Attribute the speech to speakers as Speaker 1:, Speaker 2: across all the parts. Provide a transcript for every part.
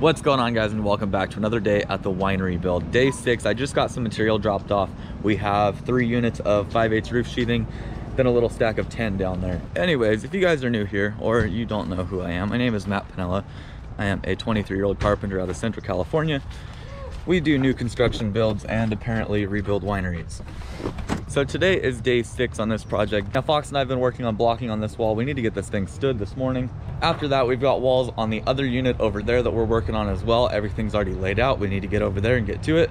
Speaker 1: What's going on guys and welcome back to another day at the winery build. Day six, I just got some material dropped off. We have three units of 5 8 roof sheathing, then a little stack of 10 down there. Anyways, if you guys are new here or you don't know who I am, my name is Matt Pinella. I am a 23 year old carpenter out of Central California. We do new construction builds and apparently rebuild wineries. So today is day six on this project. Now Fox and I have been working on blocking on this wall. We need to get this thing stood this morning. After that, we've got walls on the other unit over there that we're working on as well. Everything's already laid out. We need to get over there and get to it.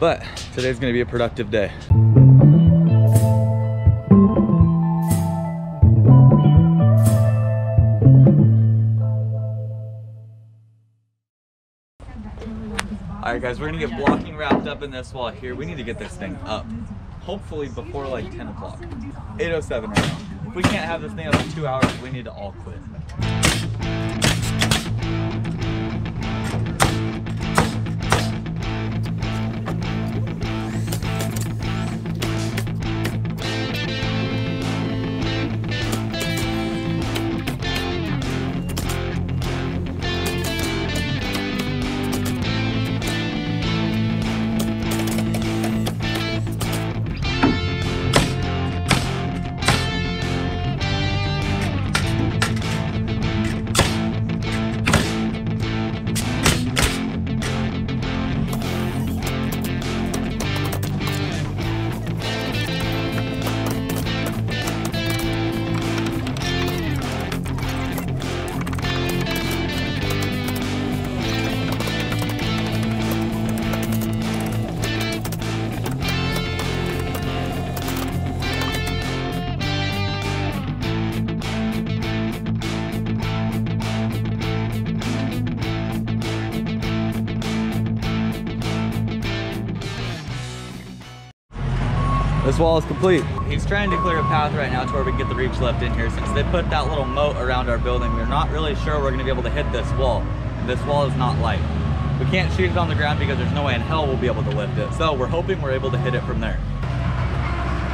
Speaker 1: But today's gonna be a productive day. Guys, we're gonna get blocking wrapped up in this wall here. We need to get this thing up, hopefully before like 10 o'clock. 8.07 right now. If we can't have this thing up in two hours, we need to all quit. This wall is complete. He's trying to clear a path right now to where we can get the reach lift in here. Since they put that little moat around our building, we're not really sure we're gonna be able to hit this wall. This wall is not light. We can't shoot it on the ground because there's no way in hell we'll be able to lift it. So we're hoping we're able to hit it from there.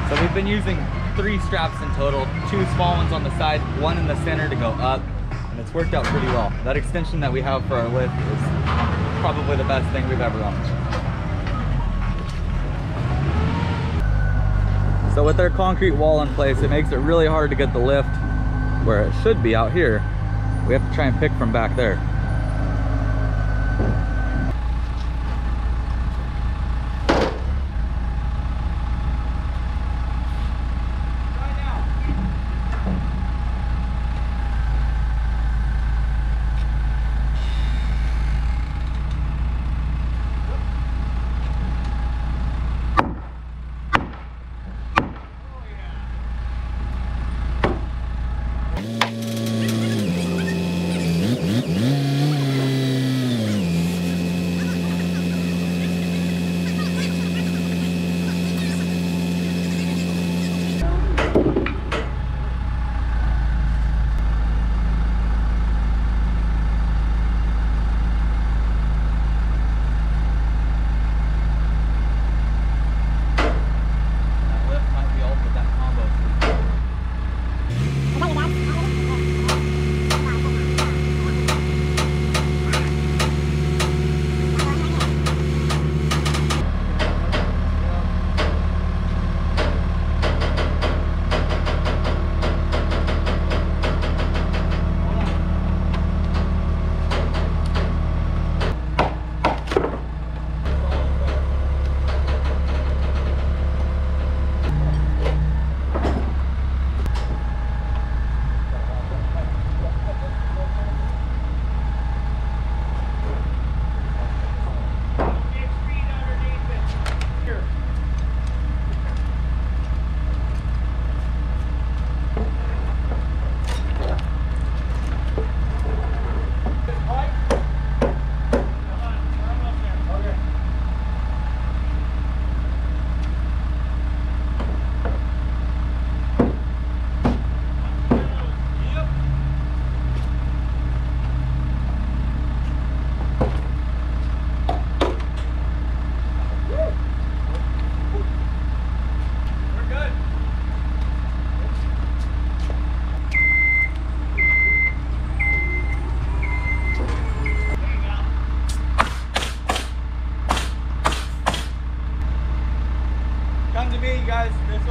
Speaker 1: So we've been using three straps in total, two small ones on the side, one in the center to go up, and it's worked out pretty well. That extension that we have for our lift is probably the best thing we've ever owned. So with our concrete wall in place, it makes it really hard to get the lift where it should be out here. We have to try and pick from back there.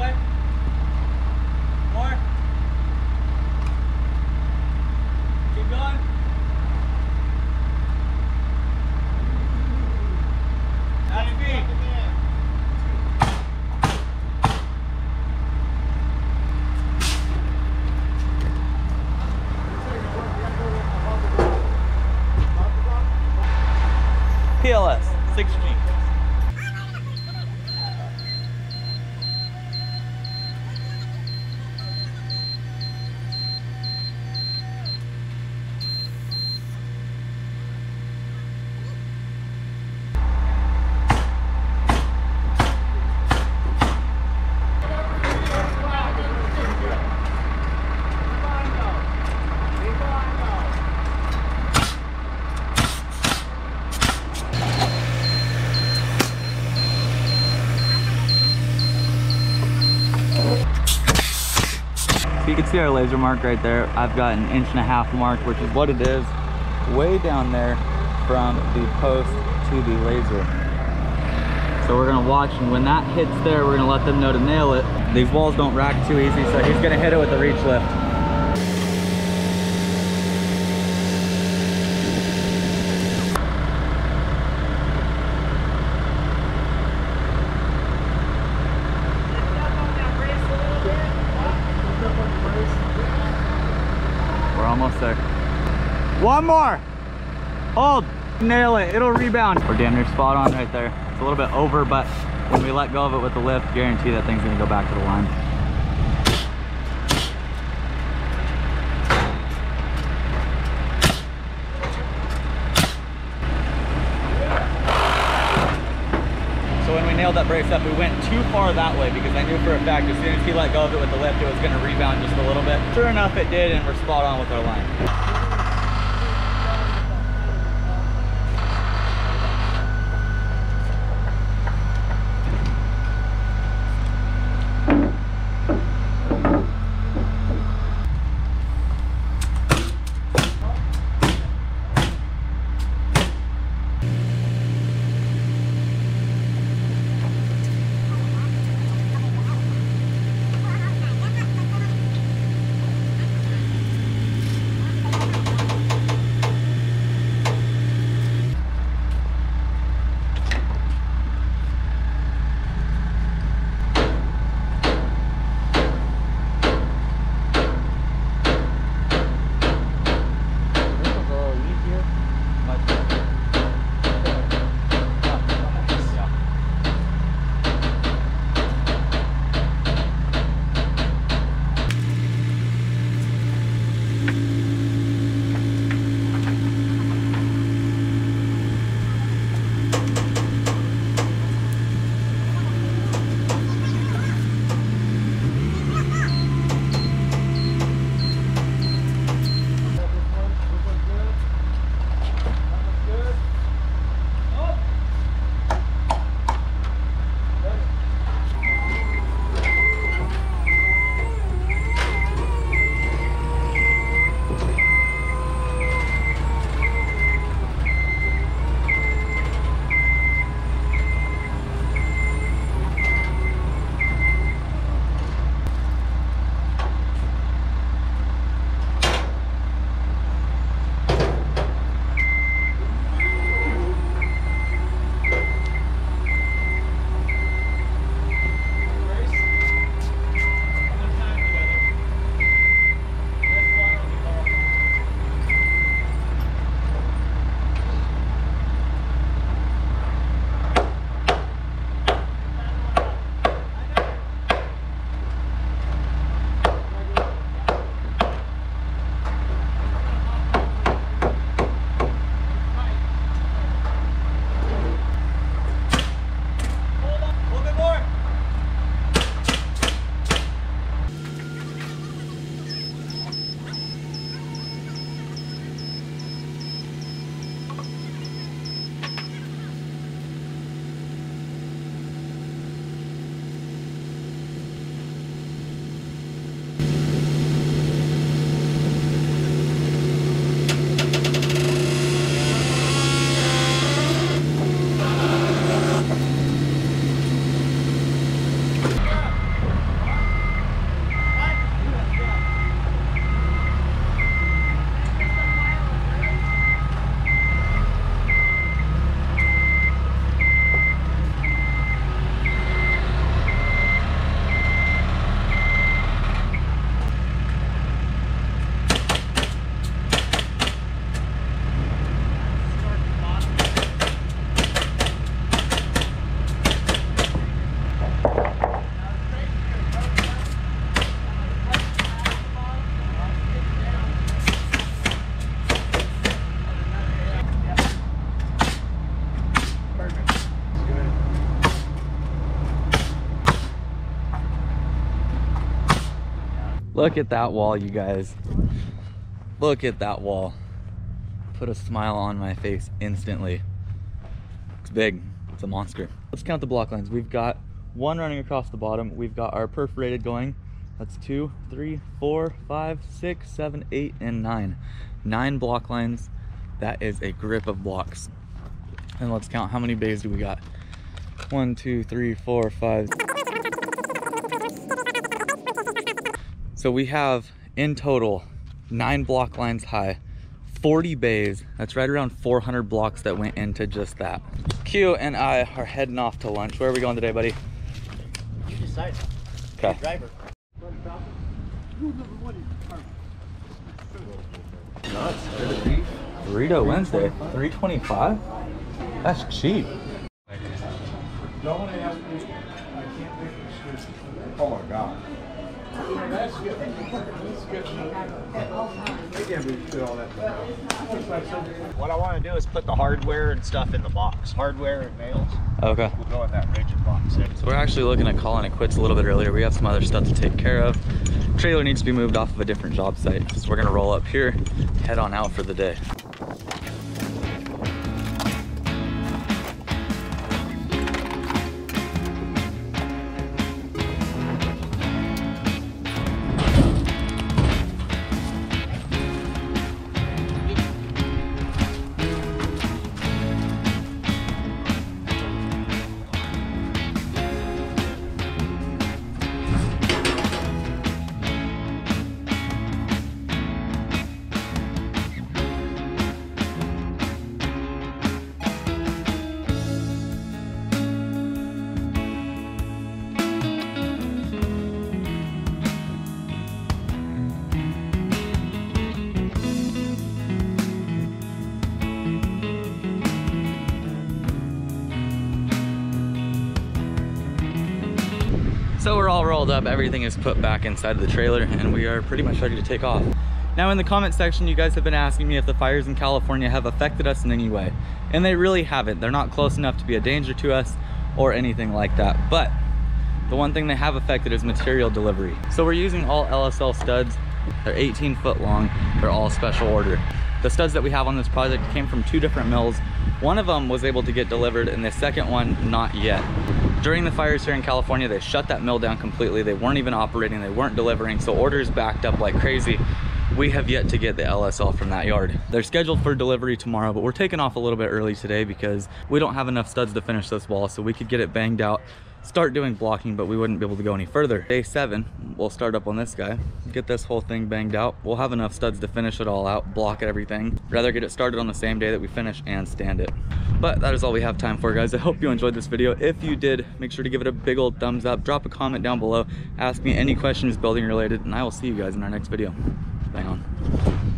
Speaker 1: way. More. Keep going. Out of. PLS, Sixteen. Our laser mark right there. I've got an inch and a half mark, which is what it is, way down there from the post to the laser. So we're gonna watch, and when that hits there, we're gonna let them know to nail it. These walls don't rack too easy, so he's gonna hit it with the reach lift. We're almost there. One more. Hold. Nail it. It'll rebound. We're damn near spot on right there. It's a little bit over, but when we let go of it with the lift, guarantee that thing's gonna go back to the line. So when we nailed that brace up, we went too far that way because I knew for a fact as soon as he let go of it with the lift, it was gonna rebound just a little bit. Sure enough, it did, and we're spot on with our line. Look at that wall, you guys. Look at that wall. Put a smile on my face instantly. It's big, it's a monster. Let's count the block lines. We've got one running across the bottom. We've got our perforated going. That's two, three, four, five, six, seven, eight, and nine. Nine block lines. That is a grip of blocks. And let's count how many bays do we got? One, two, three, four, five. So we have in total nine block lines high, 40 bays. That's right around 400 blocks that went into just that. Q and I are heading off to lunch. Where are we going today, buddy?
Speaker 2: You decide.
Speaker 1: Okay.
Speaker 2: Driver.
Speaker 1: Burrito Wednesday, 325. That's cheap.
Speaker 3: Uh, no one asked me, I can't make excuses. Oh my God. That's good. That's good. They can't be all that.
Speaker 2: What I want to do is put the hardware and stuff in the box. Hardware and nails
Speaker 1: Okay.
Speaker 2: We'll go in that rigid box.
Speaker 1: So we're actually looking at calling it quits a little bit earlier. We have some other stuff to take care of. Trailer needs to be moved off of a different job site. So we're gonna roll up here, head on out for the day. Rolled up, everything is put back inside of the trailer and we are pretty much ready to take off. Now in the comment section, you guys have been asking me if the fires in California have affected us in any way. And they really haven't. They're not close enough to be a danger to us or anything like that. But the one thing they have affected is material delivery. So we're using all LSL studs. They're 18 foot long. They're all special order. The studs that we have on this project came from two different mills. One of them was able to get delivered and the second one not yet. During the fires here in California, they shut that mill down completely. They weren't even operating, they weren't delivering, so orders backed up like crazy. We have yet to get the LSL from that yard. They're scheduled for delivery tomorrow, but we're taking off a little bit early today because we don't have enough studs to finish this wall, so we could get it banged out, start doing blocking, but we wouldn't be able to go any further. Day seven, we'll start up on this guy, get this whole thing banged out. We'll have enough studs to finish it all out, block everything. Rather get it started on the same day that we finish and stand it. But that is all we have time for, guys. I hope you enjoyed this video. If you did, make sure to give it a big old thumbs up. Drop a comment down below. Ask me any questions building related, and I will see you guys in our next video. Bang on.